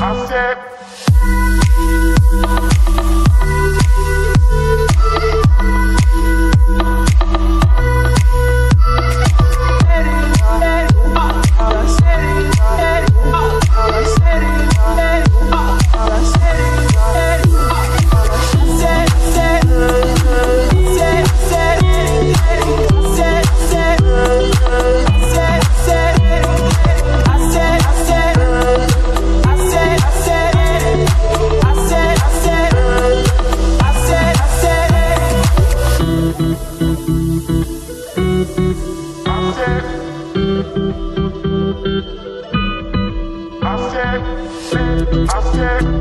I said. I said,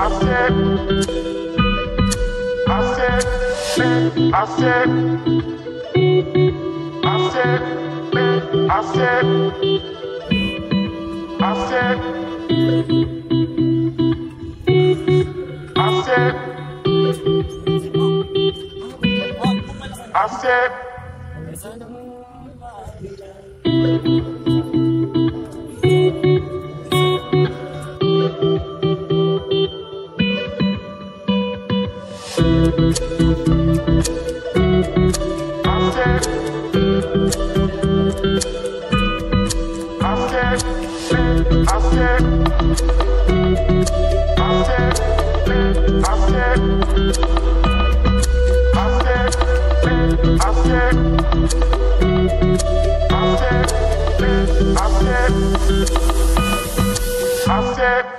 I said, I said, I said, I said, I said, I said, I said, I said, I said, I said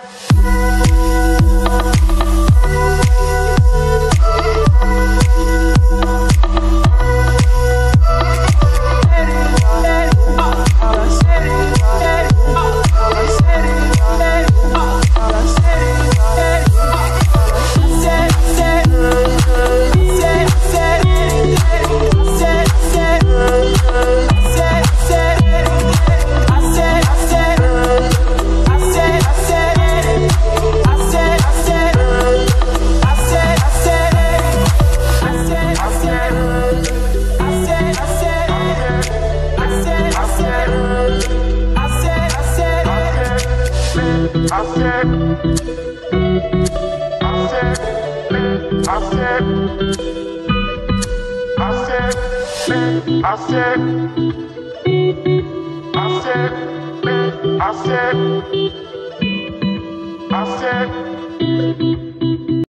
I said, I said, I said, I said, I said, I said, I said, I said.